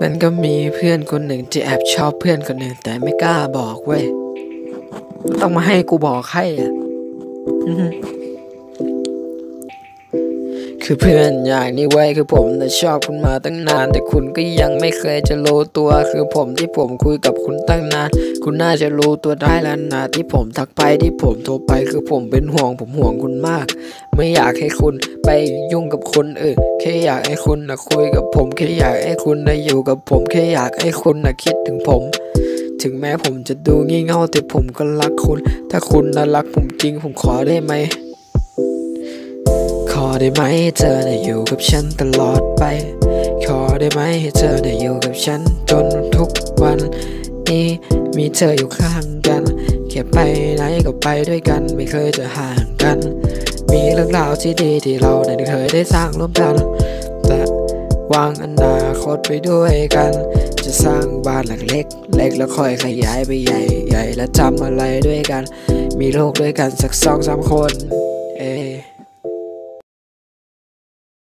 มันก็มีเพื่อนคนหนึ่งที่แอบชอบเพื่อนคนหนึ่งแต่ไม่กล้าบอกเว้ย ต้องมาให้กูบอกให้อะ คือเพื่อนอย่างนี้ไว้คือผมน่ะชอบคุณมาตั้งนาน แต่คุณก็ยังไม่เคยจะรู้ตัว คือผมที่ผมคุยกับคุณตั้งนาน คุณน่าจะรู้ตัวได้แล้วนะที่ผมทักไปที่ผมโทรไป คือผมเป็นห่วงผมห่วงคุณมาก ไม่อยากให้คุณไปยุ่งกับคนอื่นแค่อยากให้คุณนะคุยกับผมแค่อยากให้คุณนะอยู่กับผมแค่อยากให้คุณนะคิดถึงผมถึงแม้ผมจะดูงี่เง่าแต่ผมก็รักคุณ ถ้าคุณน่ะรักผมจริงผมขอได้ไหม ได้ไหมให้เธอได้อยู่กับฉันตลอดไป ขอได้ไหมให้เธอได้อยู่กับฉันจนทุกวันนี้มีเธออยู่ข้างกันแค่ไปไหนก็ไปด้วยกันไม่เคยจะห่างกัน มีเรื่องราวที่ดีที่เราได้เคยได้สร้างร่วมกัน แต่วางอนาคตไปด้วยกัน จะสร้างบ้านหลังเล็ก เล็กแล้วค่อยขยายไปใหญ่ ใหญ่แล้วทำอะไรด้วยกัน มีโลกด้วยกันสักสองสามคน